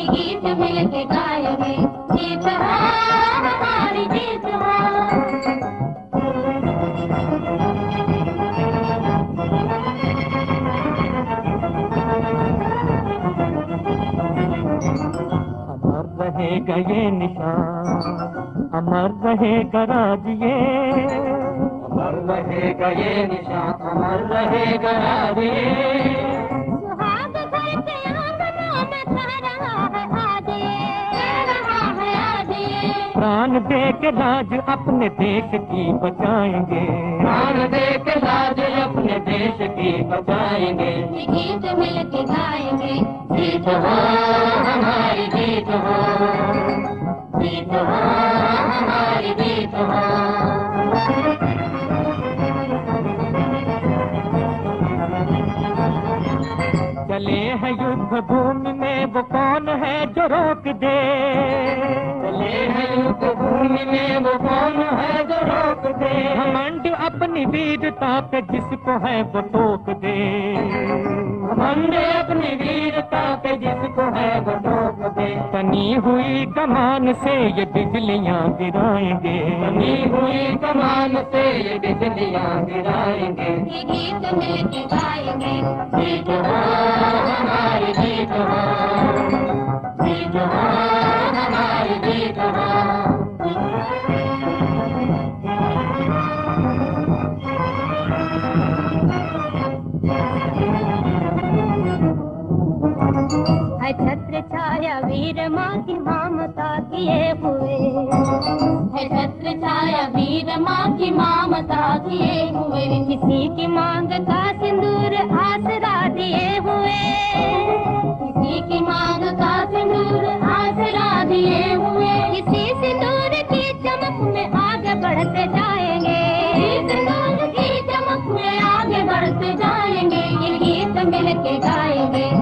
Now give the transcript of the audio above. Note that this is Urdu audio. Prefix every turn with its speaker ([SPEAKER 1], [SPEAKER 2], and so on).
[SPEAKER 1] یہ گیت مل کے گائیں گے جیت ہماری جیت
[SPEAKER 2] رہے گا یہ نشان امر رہے گا راج یہ امر رہے گا یہ نشان امر رہے گا راج یہ پران دے کے راج اپنے دیش کی بچائیں گے۔ پران دے کے راج اپنے دیش کی بچائیں گے۔
[SPEAKER 1] گیت مل کے گائیں گے۔
[SPEAKER 2] جیت ہو ہماری جیت ہو جیت ہو ہماری جیت ہو چلے ہیں یدھ بھومی میں وہ کون ہے جو روک دے؟ میں وہ کون ہے جو روک دے؟ گھمنڈ اپنی ویرتا پہ جس کو ہے وہ ٹوک دے۔ گھمنڈ اپنی ویرتا پہ جس کو ہے وہ ٹوک دے۔ تنی ہوئی کمان سے یہ بجلیاں گرائیں گے۔ تنی ہوئی کمان سے یہ بجلیاں گرائیں گے۔
[SPEAKER 1] یہ گیت مل کے گائیں گے
[SPEAKER 2] جیت ہو ہماری جیت
[SPEAKER 1] ہے چھتر چھایا ویر ماں کی مامتا کیے ہوئے ہے چھتر چھایا ویر ماں کی مامتا کیے ہوئے کسی کی مانگ کا سندور آسرا دیے ہوئے کسی کی مانگ کا سندور آسرا دیے ہوئے کسی سندور کی چمک میں آگے بڑھتے جائیں گے سندور کی چمک میں آگے بڑھتے جائیں گے یہ گیت مل کے گا